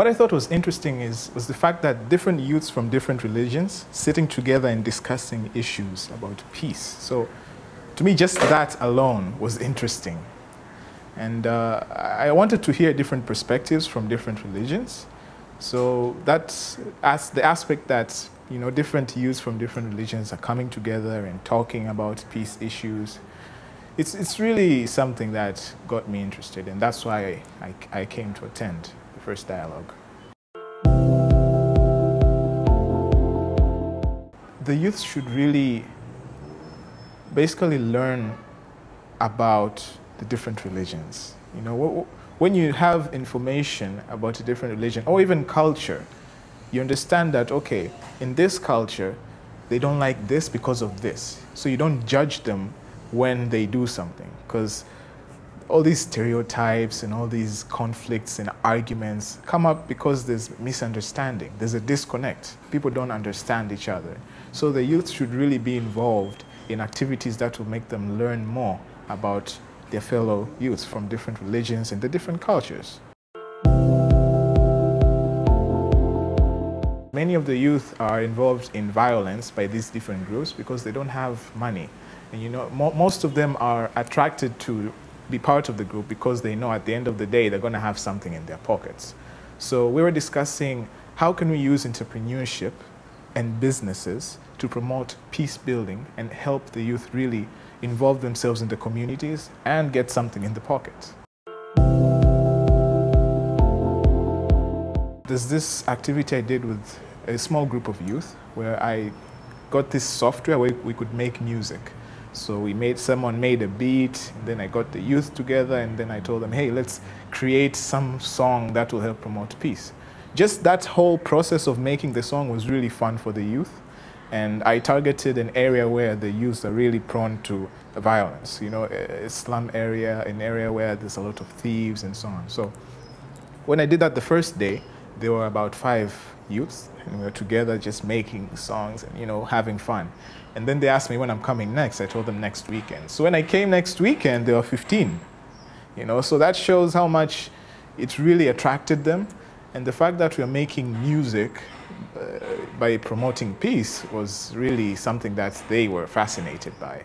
What I thought was interesting is, was the fact that different youths from different religions sitting together and discussing issues about peace. So to me, just that alone was interesting. And uh, I wanted to hear different perspectives from different religions. So that's as the aspect that you know different youths from different religions are coming together and talking about peace issues. It's, it's really something that got me interested, and that's why I, I came to attend the first dialogue. The youth should really basically learn about the different religions. You know, when you have information about a different religion or even culture, you understand that, okay, in this culture, they don't like this because of this. So you don't judge them when they do something because all these stereotypes and all these conflicts and arguments come up because there's misunderstanding. There's a disconnect. People don't understand each other. So the youth should really be involved in activities that will make them learn more about their fellow youths from different religions and the different cultures. Many of the youth are involved in violence by these different groups because they don't have money. And you know, mo most of them are attracted to be part of the group because they know at the end of the day they're going to have something in their pockets. So we were discussing how can we use entrepreneurship and businesses to promote peace building and help the youth really involve themselves in the communities and get something in the pocket. There's this activity I did with a small group of youth where I got this software where we could make music. So we made, someone made a beat, then I got the youth together, and then I told them, hey, let's create some song that will help promote peace. Just that whole process of making the song was really fun for the youth. And I targeted an area where the youth are really prone to violence, you know, a slum area, an area where there's a lot of thieves and so on. So when I did that the first day, there were about five youths, and we were together just making songs and, you know, having fun. And then they asked me when I'm coming next. I told them next weekend. So when I came next weekend, there were 15. You know, so that shows how much it really attracted them. And the fact that we're making music uh, by promoting peace was really something that they were fascinated by.